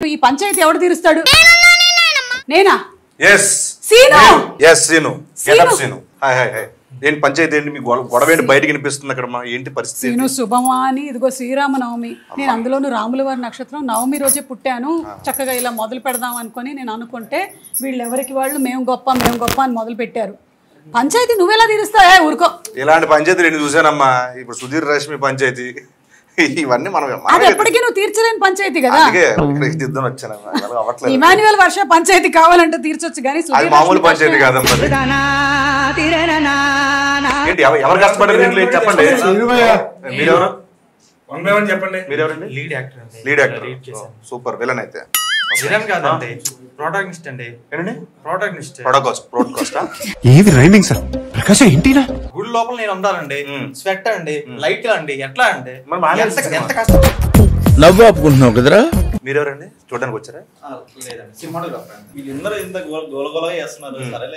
ఈ పంచాయతీ ఎవడు తీరుస్తాడు? నేనా? Yes Seenu! Yes Seenu. Seenu! Getup Seenu. Hi hi hi ఏంటి పంచాయతీ ఏంటి? మీ గొడవ గొడవ ఏంటి? బయటకి వినిపిస్తుంది అక్కడ మా ఏంటి పరిస్థితి? సీను శుభమా అని ఇదిగో శ్రీరామ నవమి నేను అందులోను రాముల వారి నక్షత్రం. నవమి రోజే పుట్టాను. చక్కగా ఇలా మొదలు పెడదాం అనుకొని నేను అనుకుంటే వీళ్ళు ఎవరికి వాళ్ళు? మేము గొప్ప మేము గొప్ప అని మొదలు పెట్టారు. పంచాయతీ నువ్వెలా తీరుస్తావే? ఊరుకో. ఇలాంటి పంచాయతీ నేను చూసానమ్మా ఇప్పుడు సుధీర్ రష్మి పంచాయతీ. ఇవన్నీ మనం అది ఎప్పటికీ నువ్వు తీర్చలేని పంచాయతీ కదా? ఇవాళ అవ్వట్లేదు ఇమాన్యువల్ వర్ష పంచాయతీ కావాలంటే తీర్చొచ్చు కానీ మామూలు పంచాయతీ ఎవ- ఎవరు ఏంటి చెప్పండి. మీరెవరు? వన్ బై వన్ చెప్పండి. మీరెవరండి? Lead actor. Lead actor. Super. Villain అయితే. విలన్ కాదండి ప్రోటాగనిస్ట్ అండి. ఏంటండి? ప్రోటాగనిస్ట్ ప్రొడకాస్ట్ ప్రోడ్కాస్టా ఏది రైమింగ్ సార్ ప్రకాశం ఏంటినా? గుడి లోపల నేను ఉండాలండి. మ్మ్. స్వెట్ అండి. లైట్ అండి. ఎట్లా అండి? ఎంత కష్టం? నవ్వు ఆపుకుంటున్నావు కదరా? మీరెవరండి? చూడడానికి వచ్చారా?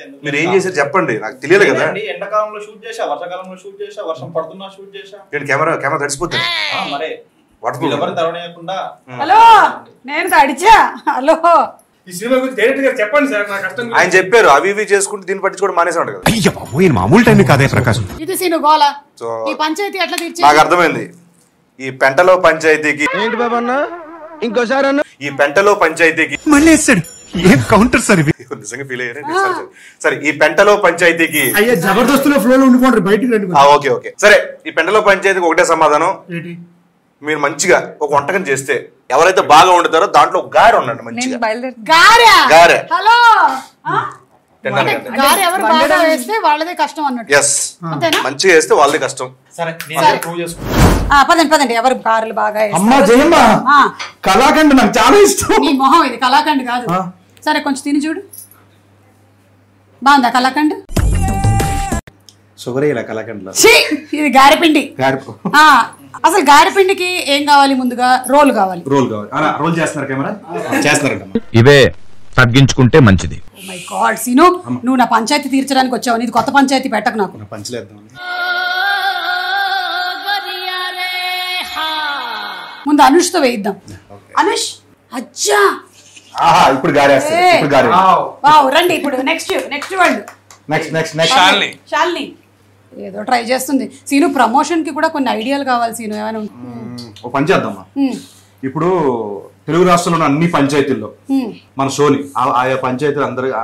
ఎందుకు మీరు ఏం చేశారు చెప్పండి. నాకు తెలియదు కదా. ఎండాకాలంలో షూట్ చేసా వర్షాకాలంలో షూట్ చేసా వర్షం పడుతున్నా షూట్ చేసా నేను కెమెరా కెమెరా తడిసిపోతుంది తెరవనీయకుండా హలో నేను తడిచా? హలో. ఈ సినిమా గురించి డైరెక్ట్గా చెప్పండి సార్ నా కష్టం. ఆయన చెప్పారు అవి ఇవి చేసుకుంటూ దీన్ని పట్టించుకోవడం మానేసాడు కదా. అయ్య బాబోయ్ ఈయన మామూలు టైం కాదే ప్రకాశం ఇది సీను గోల. సో ఈ పంచాయతీ ఎట్లా తీర్చే నాకు అర్థమైంది. ఈ పెంటలో పంచాయతీకి ఏంటి బాబా అన్న? ఇంకోసారి అన్న. ఈ పెంటలో పంచాయతీకి మళ్ళీ వేస్తాడు ఏం కౌంటర్ సార్ ఇవి? నిజంగా ఫీల్ అయ్యారండి సరే, ఈ పెంటలో పంచాయతీకి అయ్యా జబర్దస్తులో ఫ్లోలో ఉండిపోండి బయటికి రండి. Okay okay. సరే ఈ పెంటలో పంచాయతీకి ఒకటే సమాధానం. ఏంటి? మీరు మంచిగా ఒక వంటకం చేస్తే ఎవరైతే బాగా వండుతారో దాంట్లో ఒక గారె ఉండండి మంచిగా. గారె? గారె. హలో? ఆ? తినడానికి అంటే గారె ఎవరు బాగా వేస్తే వాళ్ళదే కష్టం అన్నట్టు. ఎస్ మంచిగా వేస్తే వాళ్ళది కష్టం. సరే నేను ప్రూవ్ చేసుకుంటాను ఆ, పదండి పదండి. ఎవరు గారెలు బాగా వేస్తారు? అమ్మా జయమ్మ. ఆ, కళాఖండ్ నాకు చాలా ఇష్టం. నీ మొహం ఇది కళాకండ్ కాదు. సరే కొంచెం తిని చూడు. బాగుందా కళాకండ్ షుగర్ ఇలా కళాఖండ్లో ఇది గారెపిండి. గాడిపో ఆ, అసలు గారెపిండికి ఏం కావాలి ముందుగా? రోల్ కావాలి. రోల్ కావాలి. అలా రోల్ చేస్తున్నారు కెమెరా? చేస్తున్నారంట. ఇవే తగ్గించుకుంటే మంచిది. మై గాడ్ సీను నువ్వు నా పంచాయతీ తీర్చడానికి వచ్చావు. నీది కొత్త పంచాయతీ పెట్టకు నాకు. పంచలేద్దాం ముందు అనుష్తో వేయిద్దాం. అనుష్ అచ్చా. ఆహా ఇప్పుడు గారి వేస్తారు ఏ. ఇప్పుడు గారి వావ్ రండి ఇప్పుడు. నెక్స్ట్ నెక్స్ట్ వాళ్ళు నెక్స్ట్ నెక్స్ట్ నెక్స్ట్ శాలిని ఏదో ట్రై చేస్తుంది సీను ప్రమోషన్కి కూడా కొన్ని ఐడియాలు కావాలి సీను ఏమైనా ఓ పని చేద్దామా ఇప్పుడు తెలుగు రాష్ట్రంలో ఉన్న అన్ని పంచాయతీల్లో. మన షోని ఆ- ఆయా పంచాయతీలు అందరి ఆ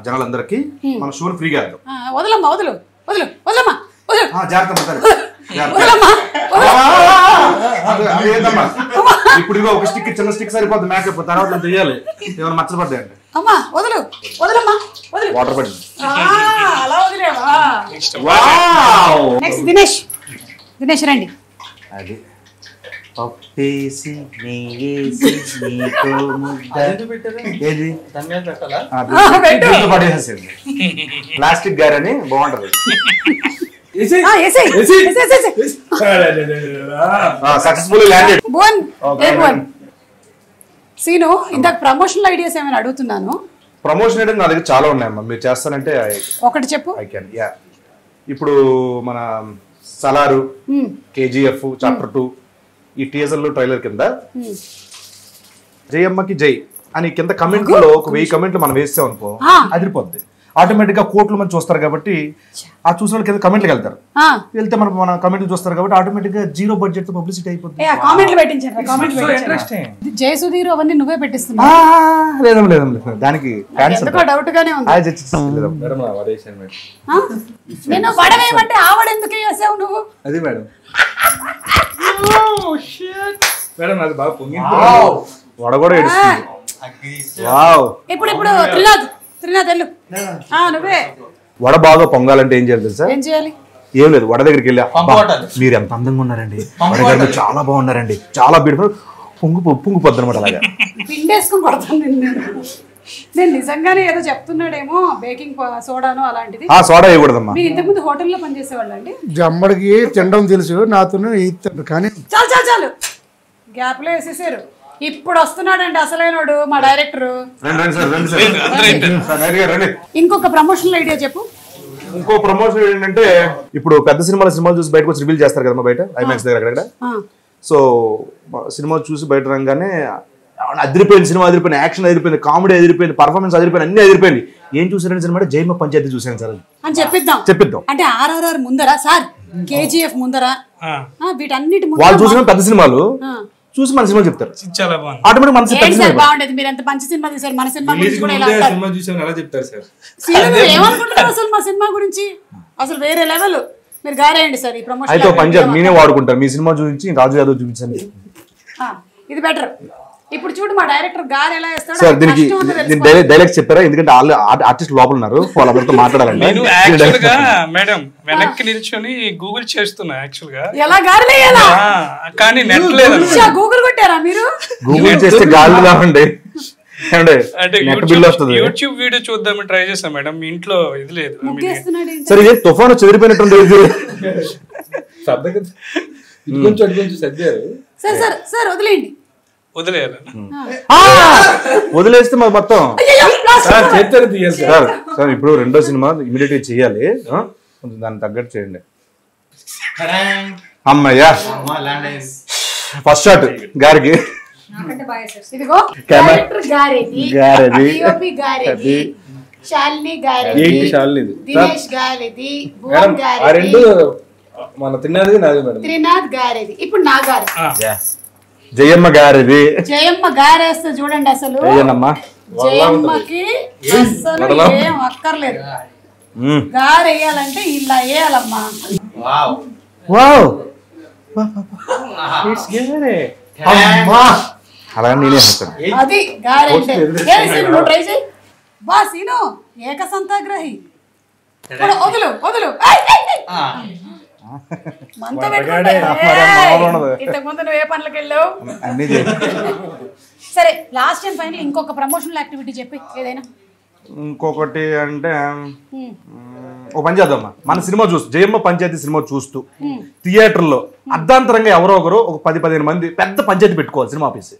జనాలందరికీ మన షోని ఫ్రీగా వేద్దాం ఆ, వదలమ్మా వదులు వదులు వదలమ్మా వదులు ఆ, జాగ్రత్త మాట్లాడు. జాగ్రత్త. వదలమ్మా వదలు. అది అది ఏందమ్మా? ఇప్పుడు ఇగో ఒక స్టిక్ చిన్న స్టిక్ సరిపోద్ది. మేకప్ తర్వాత అంత చెయ్యాలి ఏమైనా మచ్చపడ్డాయండి అమ్మా వదులు వదలమ్మా వదులు. వాటర్ పడింది ఆ, అలా వదిలేవా? నెక్స్ట్ దినేష్ దినేష్ రండి. అది పప్పేసి నెయ్యేసి ముద్ద. ఏది? ప్లాస్టిక్ గారని బాగుంటది. సక్సెస్ఫుల్ బోన్ బోన్ సీను ఇందాక ప్రమోషనల్ ఐడియాస్ ఏమైనా అడుగుతున్నాను? ప్రమోషన్ అంటే నా దగ్గర చాలా ఉన్నాయమ్మా. మీరు చేస్తానంటే ఒకటి చెప్పు. ఐ కెన్ యా ఇప్పుడు మన సలారు కేజీఎఫ్ చాప్టర్ టూ ఈ టీజర్లు ట్రైలర్ కింద జయమ్మకి జై అని కింద కమెంట్లో ఒక వెయ్యి కమెంట్లు మనం వేస్తాం అనుకో ఆ. అదిరిపోద్ది. ఆటోమేటిక్గా కోట్లు మంది చూస్తారు కాబట్టి ఆ చూసిన వాళ్ళు కింద కమెంట్లకు వెళ్తారు. ఆ, వెళ్తే మనం మన కమెంట్లు చూస్తారు కాబట్టి ఆటోమేటిక్గా జీరో బడ్జెట్తో పబ్లిసిటీ అయిపోతుంది. జయసుధీర్ అవన్నీ నువ్వే పెట్టిస్తున్నావు. లేదం లేదం లేదు దానికి ఫ్యాన్స్ ఎందుకో డౌట్ గానే ఉంది. ఆ? నేను ఆవిడ ఎందుకు వేసావు నువ్వు? అది మేడం. మేడం అది బాగా పొంగింది. వడ కూడా ఏడుస్తుంది. ఇప్పుడు ఇప్పుడు త్రినాథ్ త్రినాథ్ వెళ్ళు. నువ్వే. వడ బాగా పొంగాలంటే ఏం చేయాలి తెలుసా? ఏం చేయాలి? ఏం లేదు వడ దగ్గరికి వెళ్ళా పంపు "అబ్బా, కొట్టాలి. మీరు ఎంత అందంగా ఉన్నారండి. వడ గారు చాలా బాగున్నారండి. చాలా బ్యూటిఫుల్ పొంగు పొంగు పొద్దు అనమాట అలాగా. పిండేసుకుని నిన్ను నేను. నిజంగానే ఏదో చెప్తున్నాడేమో బేకింగ్ సోడాను అలాంటిది. ఆ సోడా వేయకూడదమ్మా. మీరు ఇంతకుముందు హోటల్లో పనిచేసేవాళ్ళు అండి? జమ్మడికి తినడం తెలుసు నాతోనే కానీ చాలు చాలు చాలు. గ్యాప్లో వేసేసారు. ఇప్పుడు వస్తున్నాడండి అసలైనోడు మా డైరెక్టర్. రండి రండి సార్ రండి సార్. సార్, రండి. గారు, రండి ఇంకొక ప్రమోషనల్ ఐడియా చెప్పు. ఇంకో ప్రమోషన్ ఏంటంటే ఇప్పుడు పెద్ద సినిమాల సినిమాలు చూసి బయటకు వచ్చి రివీల్ చేస్తారు కదా బయట ఐమాక్స్ దగ్గర అక్కడ ఆ, సో సినిమా చూసి బయట రంగానే అదిరిపోయింది సినిమా అదిరిపోయింది యాక్షన్ అదిరిపోయింది కామెడీ అదిరిపోయింది పర్ఫార్మెన్స్ అదిరిపోయింది అన్ని అదిరిపోయింది. ఏం చూసారని సినిమా అంటే? జైమ పంచాయతీ చూసాను సార్ అని చెప్పిద్దాం. చెప్పిద్దాం. అంటే ఆర్ఆర్ఆర్ ముందరా? సార్ కేజీఎఫ్ ముందరా? ఆ, ఆ, వీటన్నిటి వాళ్ళు చూసిన పెద్ద సినిమాలు ఆ. చూసి మన సినిమా చెప్తారు. చాలా బాగుంది. ఆటోమేటిక్ మన ఏంటి పెద్ద సార్ సినిమా బాగుండేది? మీరు ఎంత మంచి సినిమా తీశారు? మన సినిమా గురించి కూడా ఇలా సినిమా చూసామని ఎలా చెప్తారు సార్? సీను, మీరు ఏమనుకుంటున్నారు అసలు మా సినిమా గురించి? అసలు వేరే లెవెల్ మీరు గారేయండి సార్ ఈ ప్రమోషన్ అయితే ఒక పని చేయాలి. నేనే వాడుకుంటారు. మీ సినిమా చూపించి రాజు యాదవ్ చూపించండి. ఇది బెటర్ ఇప్పుడు చూడు మా డైరెక్టర్ గారు ఎలా వేస్తాడో సార్ దీనికి. డైలాగ్స్ చెప్పారా? ఎందుకంటే వాళ్ళు ఆర్టిస్ట్ లోపల ఉన్నారు. వాళ్ళందరితో మాట్లాడాలంటే నేను యాక్చువల్గా మేడం వెనక్కి నిల్చొని గూగుల్ చేస్తున్నా యాక్చువల్గా. ఎలా వేయాలా? ఆ, కానీ నెట్ లేదు. గూగుల్ కొట్టారా మీరు? గూగుల్ చేస్తే అంటే నెట్ బిల్ యూట్యూబ్ వీడియో చూద్దామని ట్రై చేస్తాం మేడం. ఇంట్లో ఇది లేదు? సరే ఇది తుఫాను చెదిరిపోయినట్టుంది కొంచెం సర్దారు. సార్ వదిలేయండి. వదిలేయాలి! వదిలేస్తే మరి మొత్తం. చేస్తారు తీయాలి సార్. సార్ ఇప్పుడు రెండో సినిమా ఇమీడియట్గా చేయాలి? కొంచెం దాన్ని తగ్గట్టు చేయండి. అమ్మయ్యా. ఫస్ట్ షాట్ గారికి. గారేది గారేది. శాలిని దినేష్ గారేది భువన్ గారేది మన తిన్నది నాది మేడం త్రినాథ్ గారేది. ఇప్పుడు నా గారు జయమ్మ గారిది. జయమ్మ గారేస్తే చూడండి అసలు. జయనమ్మా జయమ్మకి అసలు. ఏం అక్కర్లేదు. గారు వేయాలంటే ఇలా వేయాలమ్మా వావ్. అమ్మా. అలా నేనే హస్తాను అది గారంటే. ఏ సీను నువ్వు ట్రై చేయి. బా సీను. ఏక సంతాగ్రహి వదులు వదులు. సరే లాస్ట్ అండ్ ఫైనల్ ఇంకొక ప్రమోషనల్ యాక్టివిటీ చెప్పి ఏదైనా. ఇంకొకటి అంటే ఒక పని చేద్దామా? మన సినిమా చూస్తూ జయమ్మ పంచాయతీ సినిమా చూస్తూ థియేటర్లో అర్ధాంతరంగా ఎవరో ఒకరు ఒక పది పదిహేను మంది పెద్ద పంచాయతీ పెట్టుకోవాలి సినిమా ఆఫీస్.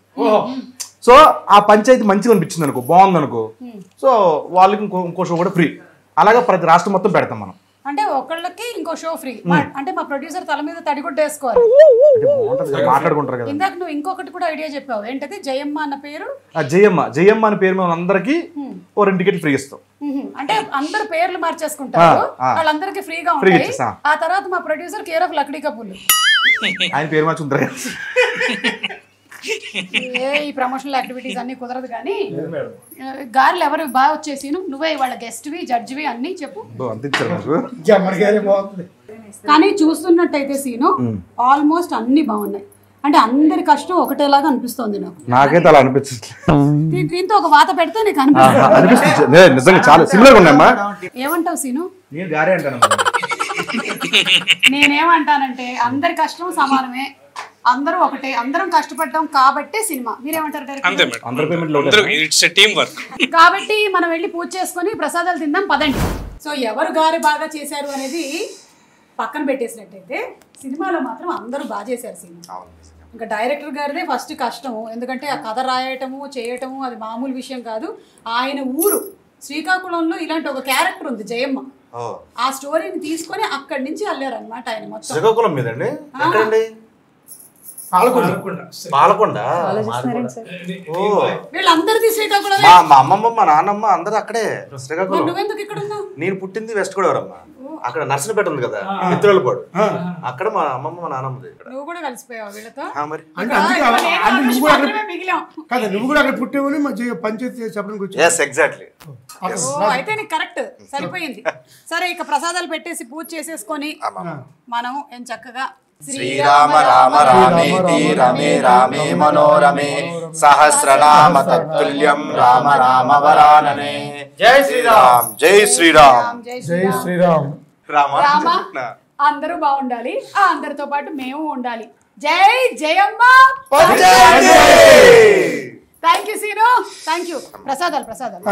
సో ఆ పంచాయతీ మంచిగా అనిపించింది అనుకో బాగుంది అనుకో సో వాళ్ళకి ఇంకో ఇంకో షో కూడా ఫ్రీ. అలాగే ప్రతి రాష్ట్రం మొత్తం పెడతాం మనం. అంటే ఒకళ్ళకి ఇంకో షో ఫ్రీ అంటే మా ప్రొడ్యూసర్ తల మీద తడిగుడ్డ వేసుకోవాలి. మాట్లాడుకుంటారు కదా. ఇందాక నువ్వు ఇంకొకటి కూడా ఐడియా చెప్పావు. ఏంటది? జయమ్మ అన్న పేరు? ఆ జయమ్మ. జయమ్మ అనే పేరు మీద అందరికి ఓ రెండు టికెట్ ఫ్రీ ఇస్తాం. మ్మ్. అంటే అందరు పేర్లు మార్చేసుకుంటారు. వాళ్ళందరికీ ఫ్రీగా ఉంటాయి. ఆ తర్వాత మా ప్రొడ్యూసర్ కేర్ ఆఫ్ లక్డీ కపూర్లు ఆయన పేరు మార్చుకుంటారు ఏ ఈ ప్రమోషనల్ యాక్టివిటీస్ అన్ని కుదరదు కానీ గారెలు ఎవరు బాగా వచ్చేసి నువ్వే వాళ్ళ గెస్ట్వి జడ్జివి అన్ని చెప్పు. కానీ చూస్తున్నట్టయితే సీను ఆల్మోస్ట్ అన్ని బాగున్నాయి. అంటే అందరి కష్టం ఒకటేలాగా అనిపిస్తోంది నాకు. నాకైతే అలా అనిపించట్లేదు దీ- దీంతో ఒక వాత పెడితే నీకు అనిపిస్తుంది. అనిపిస్తుంది. నే- నిజంగా చాలా సిమిలర్ ఉన్నాయమ్మా. ఏమంటావు సీను? నేను గారే అంటాను. నేనేమంటానంటే అందరి కష్టం సమానమే. అందరూ ఒకటే అందరం కష్టపడ్డాం కాబట్టే సినిమా. మీరేమంటారు అంతే డైరెక్టర్ మేడం. అందరి పేమెంట్ అందరూ ఇట్స్ ఎ టీమ్ వర్క్. కాబట్టి మనం వెళ్ళి పూజ చేసుకొని ప్రసాదాలు తిందాం పదండి. సో ఎవరు గారి బాగా చేశారు అనేది పక్కన పెట్టేసినట్టయితే సినిమాలో మాత్రం అందరూ బాగా చేశారు సినిమా. ఇంకా డైరెక్టర్ గారిదే ఫస్ట్ కష్టము ఎందుకంటే ఆ కథ రాయటము చేయటము అది మామూలు విషయం కాదు. ఆయన ఊరు శ్రీకాకుళంలో ఇలాంటి ఒక క్యారెక్టర్ ఉంది జయమ్మ. ఆ స్టోరీని తీసుకొని అక్కడి నుంచి అల్లారు అనమాట ఆయన మొత్తం. శ్రీకాకుళం మీదండి? ఎక్కడండి? పాలకొండ. మా మా అమ్మమ్మ మా నాన్నమ్మ అందరూ అక్కడే నేను పుట్టింది వెస్ట్ గోదావరమ్మ. అక్కడ నర్సనపేట ఉంది కదా మిత్రులపాడు. అక్కడ మా అమ్మమ్మ మా నాన్నమ్మది ఇక్కడ. నువ్వు కూడా కలిసిపోయావు వీళ్ళతో? ఆ, మరి. అంటే ఇక్కడ- అందుకే ఇక్కడ నేను అంటే నువ్వు కూడా అక్కడ మాత్రమే మిగిలాం. కాదు నువ్వు కూడా అక్కడ పుట్టేవని మా జీ- పంచాయతీ చెప్పడానికి వచ్చి ఎస్ ఎగ్జాక్ట్లీ ఓ అయితే నీకు కరెక్ట్. సరిపోయింది. సరే ఇక ప్రసాదాలు పెట్టేసి పూజ చేసేసుకొని మనం ఏం చక్కగా శ్రీరామ రామ రామేతి రమే రామే మనోరమే సహస్రనామ తత్తుల్యం రామ రామ వరాననే జై శ్రీరామ్ జై శ్రీరామ్ జై జై శ్రీరామ్. శ్రీరామ్ రామ రామ అందరూ బాగుండాలి. ఆ అందరితో పాటు మేము ఉండాలి. జై Jayamma thank you Seenu thank you ప్రసాదాలు ప్రసాదాలు.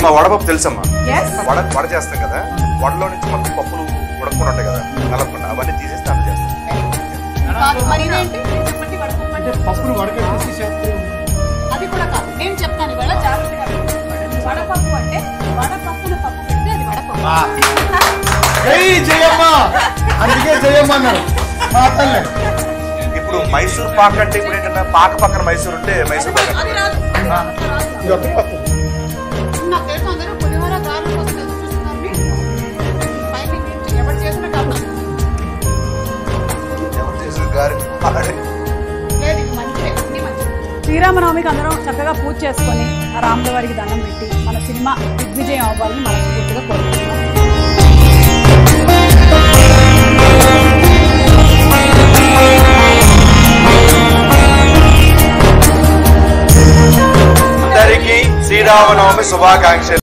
అమ్మ వడపప్పు తెలుసమ్మా? వడ వడ చేస్తాం కదా. వడలో నుంచి మొత్తం పప్పులు ఉడకకుండా ఉంటాయి కదా. కలపకుండా అవన్నీ తీసేస్తే దాంట్లో చేస్తాం. ఇప్పుడు మైసూర్ పాక్ అంటే ఇప్పుడు ఏంటంటే పాక పక్కన మైసూర్ ఉంటే మైసూర్ పాక్ అంటే శ్రీరామనవమికి అందరం చక్కగా పూజ చేసుకొని రామదేవారికి దండం పెట్టి మన సినిమా దిగ్విజయం అవ్వాలని మనం పూర్తిగా కోరుకుంటున్నాం శ్రీరామనవమి శుభాకాంక్షలు.